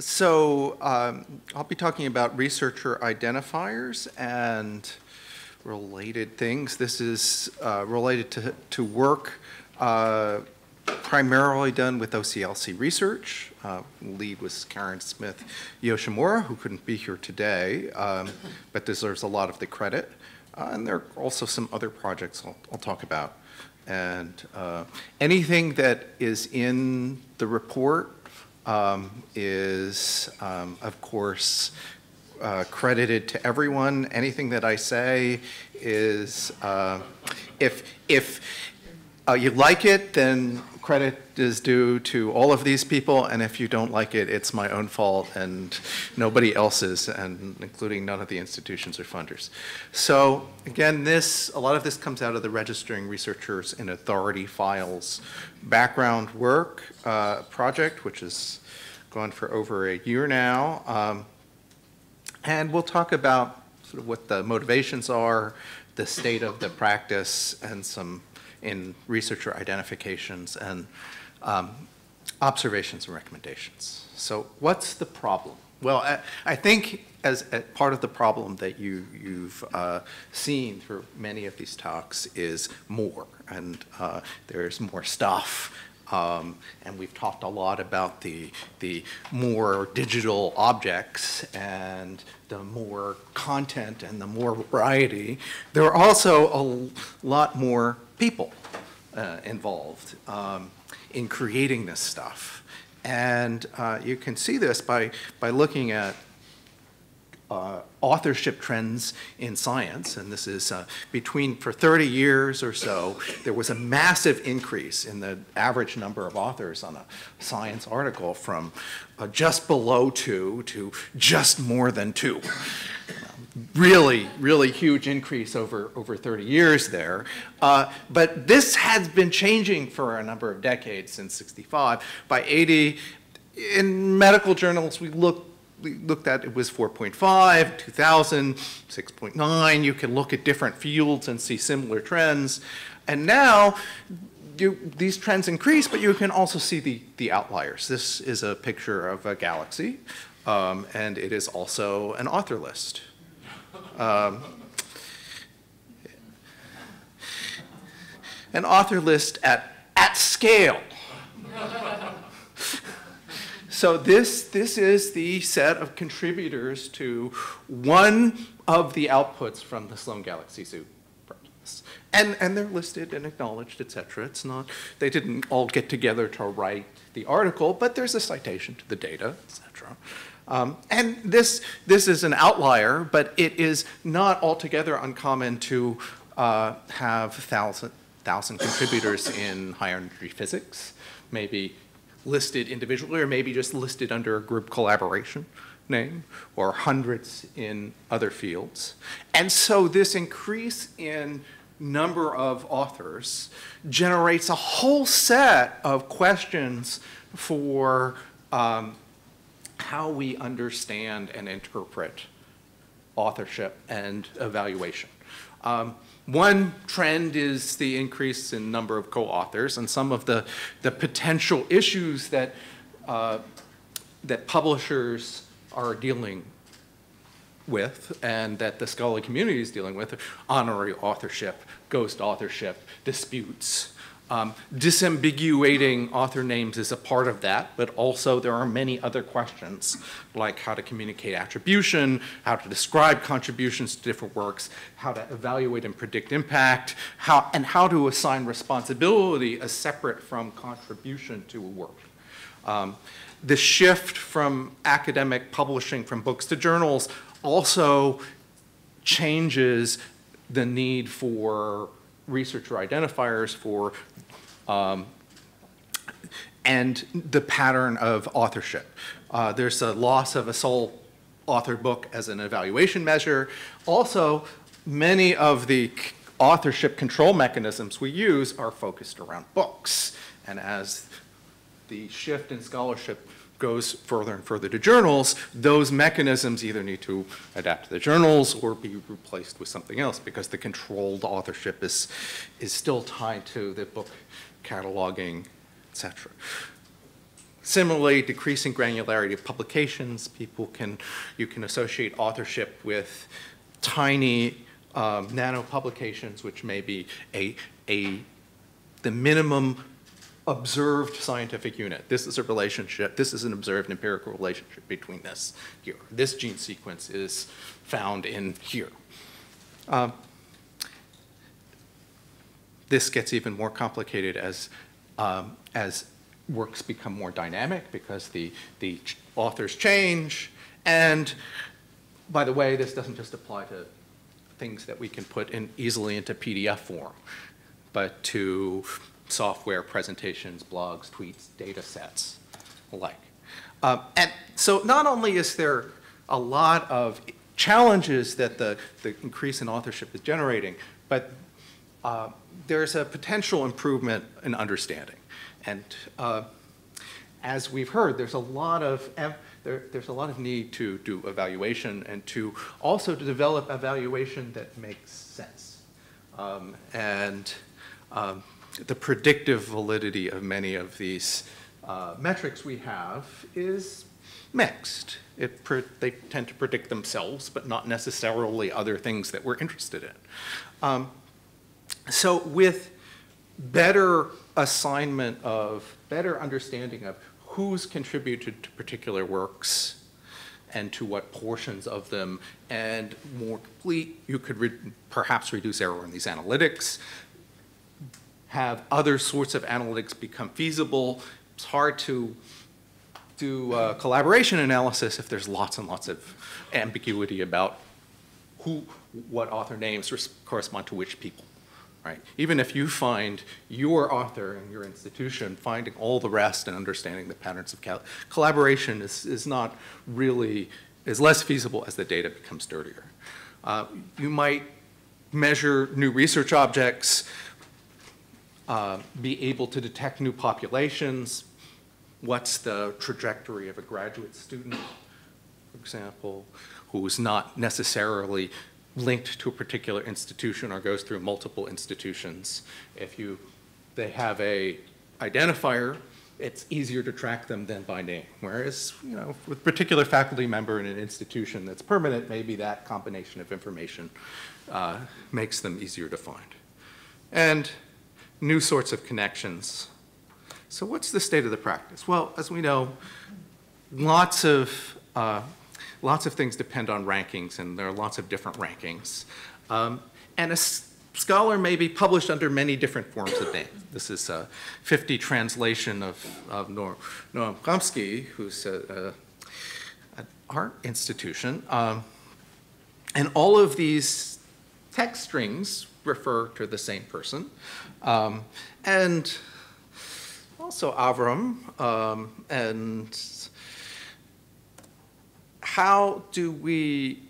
so um, I'll be talking about researcher identifiers and related things. This is uh, related to, to work uh, primarily done with OCLC research. Uh, lead was Karen Smith Yoshimura, who couldn't be here today, um, but deserves a lot of the credit. Uh, and there are also some other projects I'll, I'll talk about. And uh, anything that is in the report um, is, um, of course, uh, credited to everyone. Anything that I say is, uh, if, if uh, you like it, then credit is due to all of these people, and if you don't like it, it's my own fault and nobody else's, and including none of the institutions or funders. So again, this, a lot of this comes out of the registering researchers in authority files background work uh, project, which has gone for over a year now. Um, and we'll talk about sort of what the motivations are, the state of the practice, and some in researcher identifications and um, observations and recommendations. So what's the problem? Well, I, I think as, as, part of the problem that you, you've uh, seen through many of these talks is more, and uh, there's more stuff. Um, and we've talked a lot about the, the more digital objects and the more content and the more variety. There are also a lot more people uh, involved um, in creating this stuff. And uh, you can see this by, by looking at uh, authorship trends in science, and this is uh, between, for 30 years or so, there was a massive increase in the average number of authors on a science article from uh, just below two to just more than two really, really huge increase over, over 30 years there. Uh, but this has been changing for a number of decades since 65. By 80, in medical journals, we look we looked at it was 4.5, 2000, 6.9. You can look at different fields and see similar trends. And now you, these trends increase, but you can also see the, the outliers. This is a picture of a galaxy, um, and it is also an author list. Um, an author list at, at scale. so this, this is the set of contributors to one of the outputs from the Sloan Galaxy Zoo projects. And, and they're listed and acknowledged, et cetera. It's not, they didn't all get together to write the article, but there's a citation to the data, et cetera. Um, and this, this is an outlier, but it is not altogether uncommon to uh, have thousand, thousand contributors in high energy physics, maybe listed individually or maybe just listed under a group collaboration name, or hundreds in other fields. And so this increase in number of authors generates a whole set of questions for um, how we understand and interpret authorship and evaluation. Um, one trend is the increase in number of co-authors and some of the, the potential issues that, uh, that publishers are dealing with and that the scholarly community is dealing with, honorary authorship, ghost authorship, disputes, um, disambiguating author names is a part of that, but also there are many other questions, like how to communicate attribution, how to describe contributions to different works, how to evaluate and predict impact, how, and how to assign responsibility as separate from contribution to a work. Um, the shift from academic publishing from books to journals also changes the need for researcher identifiers for um, and the pattern of authorship. Uh, there's a loss of a sole author book as an evaluation measure. Also, many of the authorship control mechanisms we use are focused around books. And as the shift in scholarship goes further and further to journals, those mechanisms either need to adapt to the journals or be replaced with something else because the controlled authorship is, is still tied to the book cataloging, etc. Similarly, decreasing granularity of publications, people can, you can associate authorship with tiny um, nano publications, which may be a, a, the minimum observed scientific unit. This is a relationship, this is an observed empirical relationship between this here. This gene sequence is found in here. Um, this gets even more complicated as, um, as works become more dynamic because the, the authors change. And by the way, this doesn't just apply to things that we can put in easily into PDF form, but to software presentations, blogs, tweets, data sets, alike. Um, and so not only is there a lot of challenges that the, the increase in authorship is generating, but uh, there's a potential improvement in understanding. And uh, as we've heard, there's a lot of there, there's a lot of need to do evaluation and to also to develop evaluation that makes sense. Um, and um, the predictive validity of many of these uh, metrics we have is mixed. It they tend to predict themselves, but not necessarily other things that we're interested in. Um, so with better assignment of, better understanding of who's contributed to particular works and to what portions of them, and more complete, you could re perhaps reduce error in these analytics, have other sorts of analytics become feasible. It's hard to do uh, collaboration analysis if there's lots and lots of ambiguity about who, what author names correspond to which people right? Even if you find your author in your institution, finding all the rest and understanding the patterns of collaboration is, is not really, is less feasible as the data becomes dirtier. Uh, you might measure new research objects, uh, be able to detect new populations, what's the trajectory of a graduate student, for example, who's not necessarily linked to a particular institution or goes through multiple institutions. If you, they have a identifier, it's easier to track them than by name. Whereas, you know, with a particular faculty member in an institution that's permanent, maybe that combination of information uh, makes them easier to find. And new sorts of connections. So what's the state of the practice? Well, as we know, lots of uh, lots of things depend on rankings, and there are lots of different rankings. Um, and a scholar may be published under many different forms of name. This is a 50 translation of, of Noam Chomsky, who's a, a, an art institution. Um, and all of these text strings refer to the same person. Um, and also Avram um, and how do we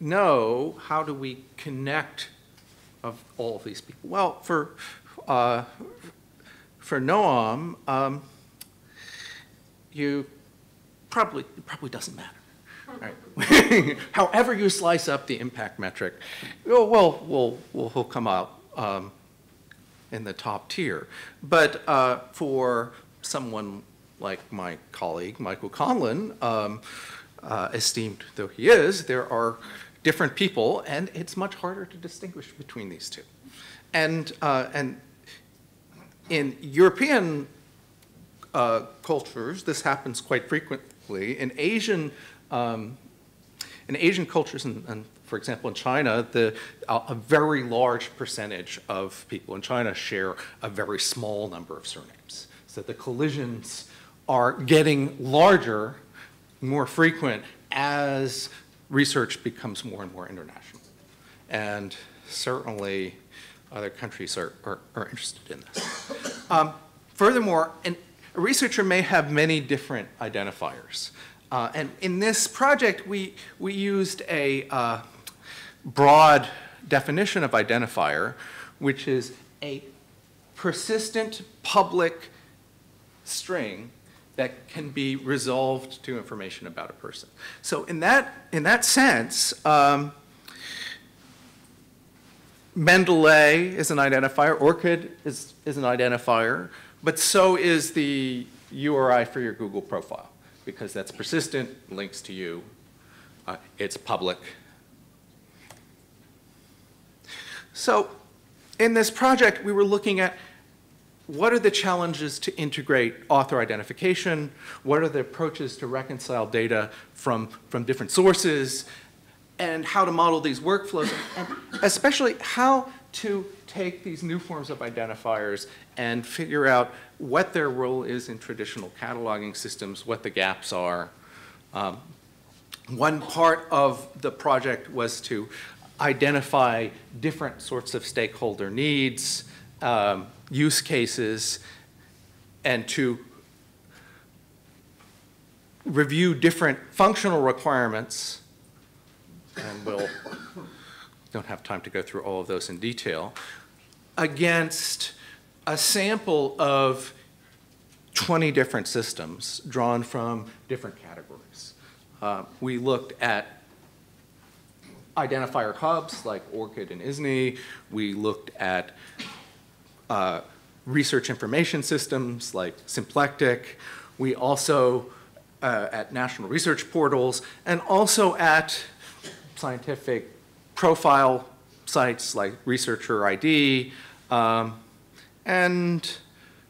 know, how do we connect of all of these people? Well, for, uh, for Noam, um, you probably, it probably doesn't matter. Right? However you slice up the impact metric, well, well, we'll, we'll, he'll come out um, in the top tier. But uh, for someone like my colleague, Michael Conlon, um, uh, esteemed though he is, there are different people, and it's much harder to distinguish between these two. And, uh, and in European uh, cultures, this happens quite frequently. In Asian, um, in Asian cultures, and, and, for example in China, the, a very large percentage of people in China share a very small number of surnames. So the collisions are getting larger more frequent as research becomes more and more international. And certainly other countries are, are, are interested in this. Um, furthermore, an, a researcher may have many different identifiers. Uh, and in this project, we, we used a uh, broad definition of identifier, which is a persistent public string that can be resolved to information about a person. So in that, in that sense, um, Mendeley is an identifier, ORCID is, is an identifier, but so is the URI for your Google profile, because that's persistent, links to you, uh, it's public. So in this project, we were looking at what are the challenges to integrate author identification? What are the approaches to reconcile data from, from different sources? And how to model these workflows, and especially how to take these new forms of identifiers and figure out what their role is in traditional cataloging systems, what the gaps are. Um, one part of the project was to identify different sorts of stakeholder needs, um, use cases, and to review different functional requirements, and we'll don't have time to go through all of those in detail, against a sample of 20 different systems drawn from different categories. Uh, we looked at identifier hubs like ORCID and ISNI. We looked at uh, research information systems like Symplectic. We also uh, at national research portals and also at scientific profile sites like Researcher ID um, and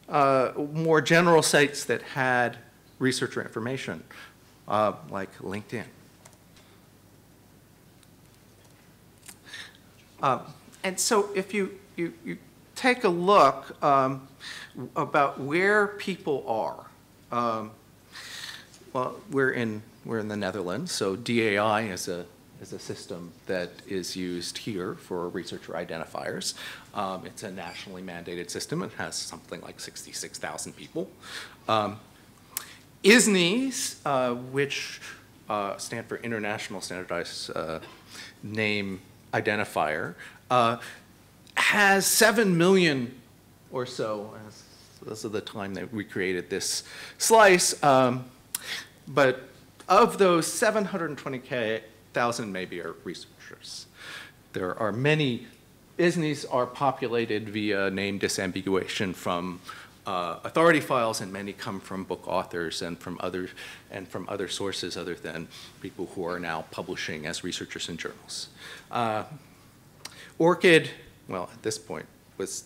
uh, more general sites that had researcher information uh, like LinkedIn. Uh, and so if you, you, you take a look um, about where people are, um, well, we're in, we're in the Netherlands, so DAI is a, is a system that is used here for researcher identifiers. Um, it's a nationally mandated system. It has something like 66,000 people. Um, ISNIs, uh, which uh, stand for International Standardized uh, Name identifier uh, has 7 million or so, as of the time that we created this slice, um, but of those 720,000 maybe are researchers. There are many, ISNIs are populated via name disambiguation from uh, authority files, and many come from book authors and from other and from other sources other than people who are now publishing as researchers in journals. Uh, ORCID, well, at this point, was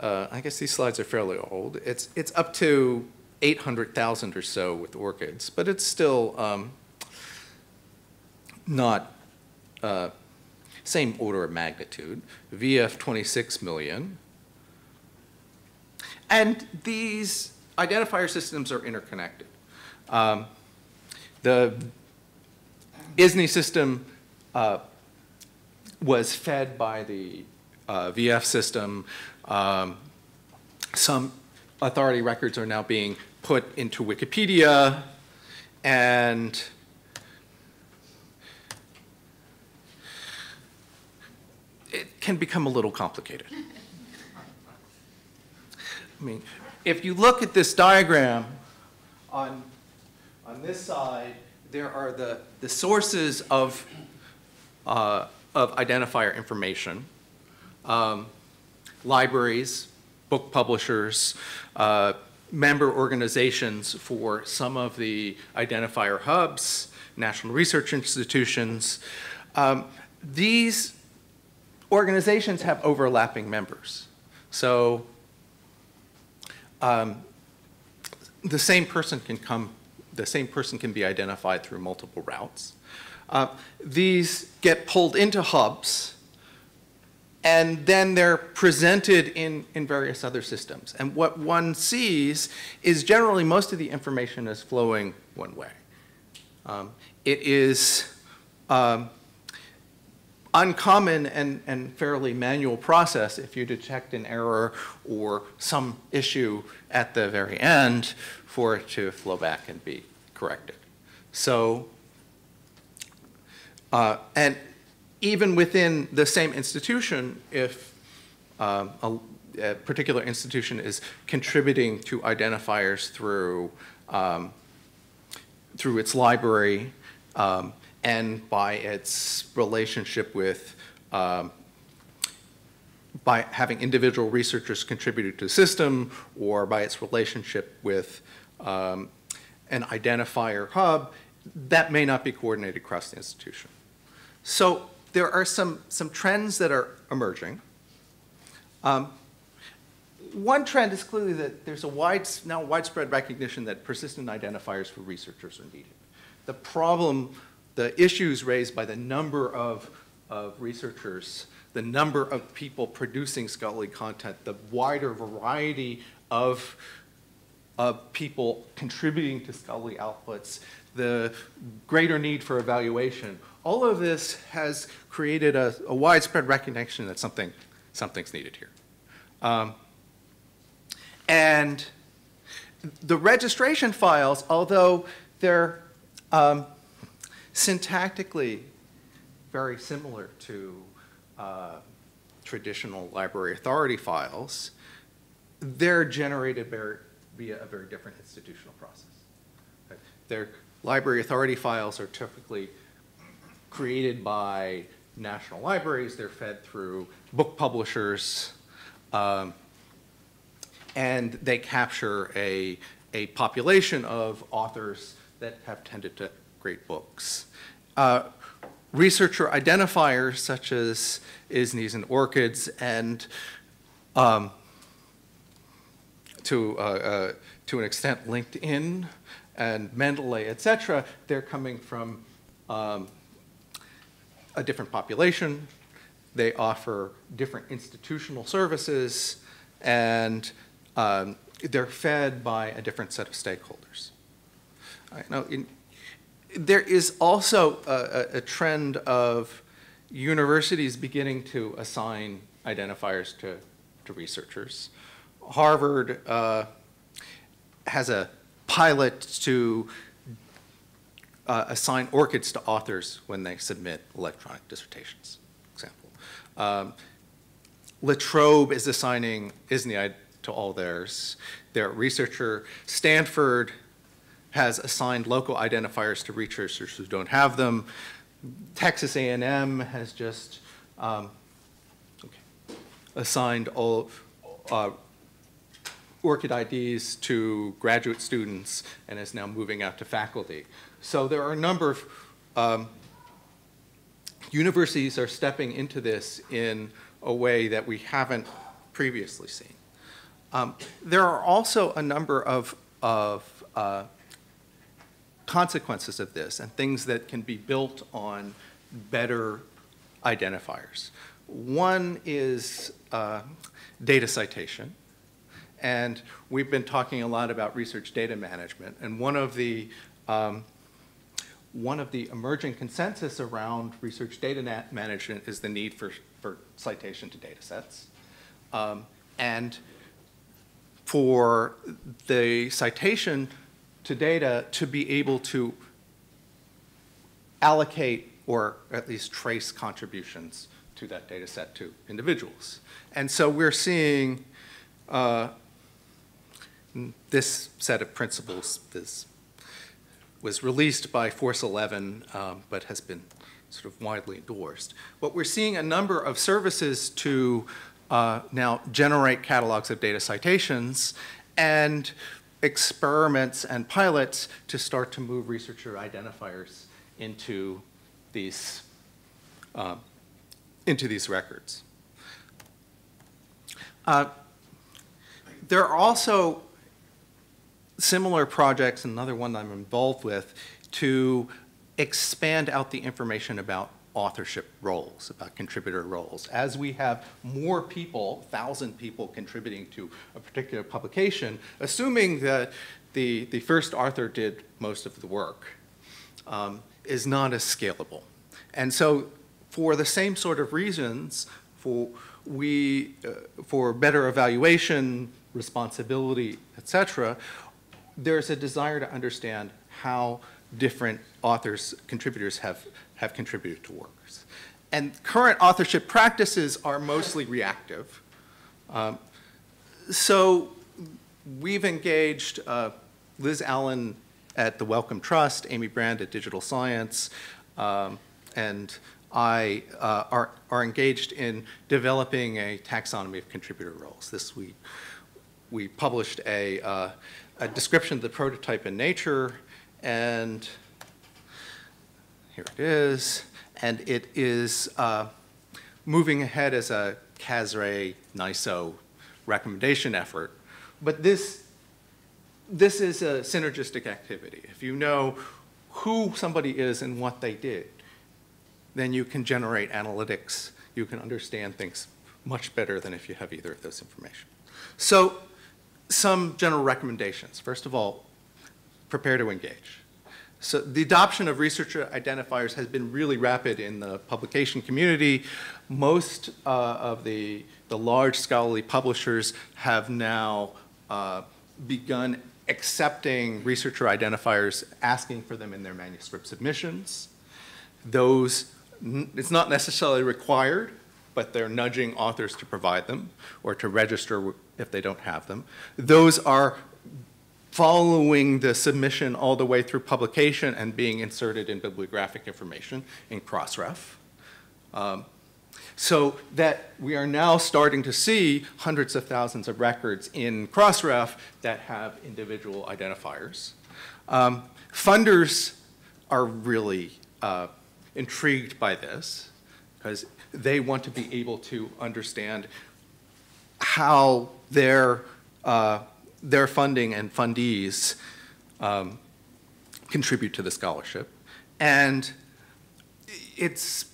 uh, I guess these slides are fairly old. It's it's up to 800,000 or so with ORCIDs, but it's still um, not uh, same order of magnitude. VIAF 26 million. And these identifier systems are interconnected. Um, the ISNI system uh, was fed by the uh, VIAF system. Um, some authority records are now being put into Wikipedia and it can become a little complicated. I mean, if you look at this diagram, on, on this side, there are the, the sources of, uh, of identifier information. Um, libraries, book publishers, uh, member organizations for some of the identifier hubs, national research institutions. Um, these organizations have overlapping members. So um, the same person can come, the same person can be identified through multiple routes. Uh, these get pulled into hubs, and then they're presented in, in various other systems. And what one sees is generally most of the information is flowing one way. Um, it is um, uncommon and, and fairly manual process if you detect an error or some issue at the very end for it to flow back and be corrected. So, uh, and even within the same institution, if um, a, a, particular institution is contributing to identifiers through, um, through its library, um, and by its relationship with, um, by having individual researchers contribute to the system, or by its relationship with um, an identifier hub, that may not be coordinated across the institution. So there are some, some trends that are emerging. Um, one trend is clearly that there's a wide, now widespread recognition that persistent identifiers for researchers are needed. The problem, the issues raised by the number of, of researchers, the number of people producing scholarly content, the wider variety of, of people contributing to scholarly outputs, the greater need for evaluation, all of this has created a, a widespread recognition that something, something's needed here. Um, and the registration files, although they're um, syntactically very similar to uh, traditional library authority files, they're generated via a very different institutional process. Their library authority files are typically created by national libraries. They're fed through book publishers. Um, and they capture a, a population of authors that have tended to great books. Uh, researcher identifiers such as ISNIs and ORCIDs and um, to, uh, uh, to an extent LinkedIn and Mendeley, et cetera, they're coming from um, a different population. They offer different institutional services and um, they're fed by a different set of stakeholders. Now, in, there is also a, a, trend of universities beginning to assign identifiers to, to researchers. Harvard uh, has a pilot to uh, assign ORCIDs to authors when they submit electronic dissertations, example. Um, La Trobe is assigning ISNI to all theirs. Their researcher, Stanford, has assigned local identifiers to researchers who don't have them. Texas A&M has just um, okay, assigned all uh, ORCID IDs to graduate students and is now moving out to faculty. So there are a number of um, universities are stepping into this in a way that we haven't previously seen. Um, there are also a number of, of uh, consequences of this and things that can be built on better identifiers. One is uh, data citation. And we've been talking a lot about research data management. And one of the um, one of the emerging consensus around research data management is the need for, for citation to data sets. Um, and for the citation to data to be able to allocate or at least trace contributions to that data set to individuals. And so we're seeing uh, this set of principles this was released by Force 11, um, but has been sort of widely endorsed. What we're seeing a number of services to uh, now generate catalogs of data citations and experiments and pilots to start to move researcher identifiers into these, uh, into these records. Uh, there are also similar projects, another one I'm involved with, to expand out the information about authorship roles, about contributor roles. As we have more people, 1,000 people contributing to a particular publication, assuming that the, the first author did most of the work, um, is not as scalable. And so for the same sort of reasons, for, we, uh, for better evaluation, responsibility, et cetera, there's a desire to understand how different authors, contributors have, have contributed to works. And current authorship practices are mostly reactive. Um, so we've engaged uh, Liz Allen at the Wellcome Trust, Amy Brand at Digital Science, um, and I uh, are, are engaged in developing a taxonomy of contributor roles. This we we published a, uh, a description of the prototype in Nature, and here it is. And it is uh, moving ahead as a CASRAI NISO recommendation effort. But this, this is a synergistic activity. If you know who somebody is and what they did, then you can generate analytics. You can understand things much better than if you have either of those information. So some general recommendations. First of all, prepare to engage. So the adoption of researcher identifiers has been really rapid in the publication community. Most uh, of the, the large scholarly publishers have now uh, begun accepting researcher identifiers, asking for them in their manuscript submissions. Those, it's not necessarily required, but they're nudging authors to provide them or to register if they don't have them. Those are following the submission all the way through publication and being inserted in bibliographic information in Crossref. Um, so that we are now starting to see hundreds of thousands of records in Crossref that have individual identifiers. Um, funders are really uh, intrigued by this because they want to be able to understand how their uh, their funding and fundees um, contribute to the scholarship. And it's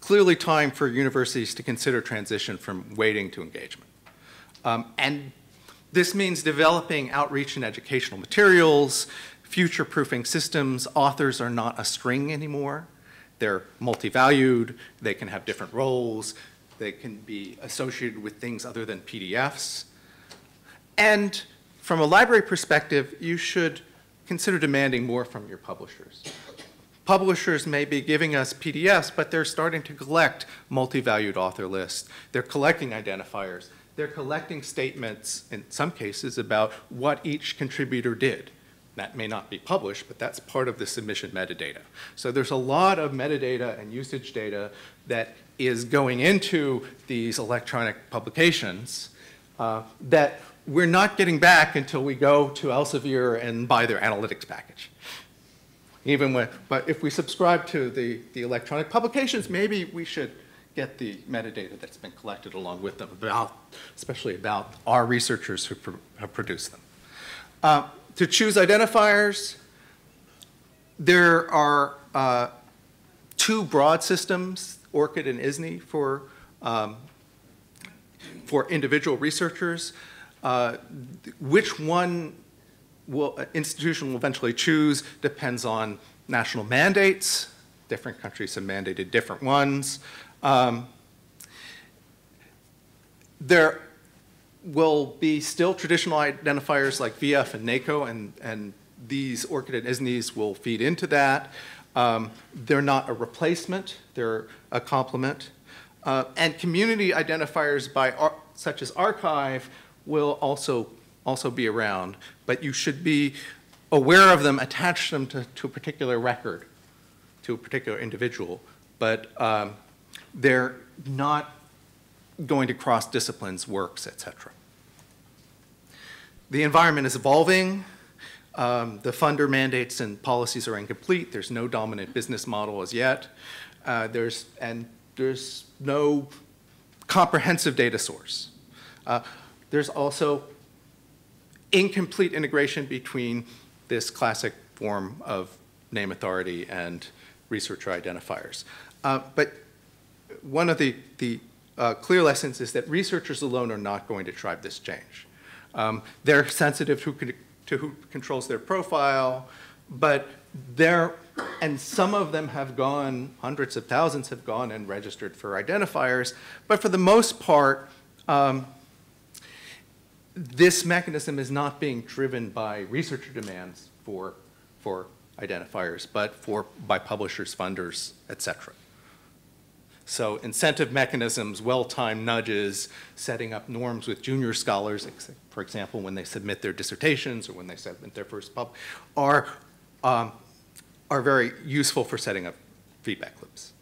clearly time for universities to consider transition from waiting to engagement. Um, and this means developing outreach and educational materials, future-proofing systems. Authors are not a string anymore. They're multi-valued. They can have different roles. They can be associated with things other than PDFs. And from a library perspective, you should consider demanding more from your publishers. Publishers may be giving us PDFs, but they're starting to collect multi-valued author lists. They're collecting identifiers. They're collecting statements, in some cases, about what each contributor did. That may not be published, but that's part of the submission metadata. So there's a lot of metadata and usage data that is going into these electronic publications uh, that we're not getting back until we go to Elsevier and buy their analytics package. Even when, but if we subscribe to the, the electronic publications, maybe we should get the metadata that's been collected along with them, about, especially about our researchers who have produced them. Uh, to choose identifiers, there are uh, two broad systems, ORCID and ISNI, for, um, for individual researchers. Uh, which one will, uh, institution will eventually choose depends on national mandates. Different countries have mandated different ones. Um, there will be still traditional identifiers like VIAF and NACO, and, and these ORCID and ISNIs will feed into that. Um, they're not a replacement, they're a complement. Uh, and community identifiers by such as arXiv will also, also be around, but you should be aware of them, attach them to, to a particular record, to a particular individual, but um, they're not going to cross disciplines, works, etc. The environment is evolving. Um, the funder mandates and policies are incomplete. There's no dominant business model as yet. Uh, there's, and there's no comprehensive data source. Uh, there's also incomplete integration between this classic form of name authority and researcher identifiers. Uh, but one of the, the uh, clear lessons is that researchers alone are not going to drive this change. Um, they're sensitive to, to who controls their profile, but they're, and some of them have gone, hundreds of thousands have gone and registered for identifiers, but for the most part, um, this mechanism is not being driven by researcher demands for, for identifiers, but for, by publishers, funders, et cetera. So incentive mechanisms, well-timed nudges, setting up norms with junior scholars, for example, when they submit their dissertations or when they submit their first pub, are, um, are very useful for setting up feedback loops.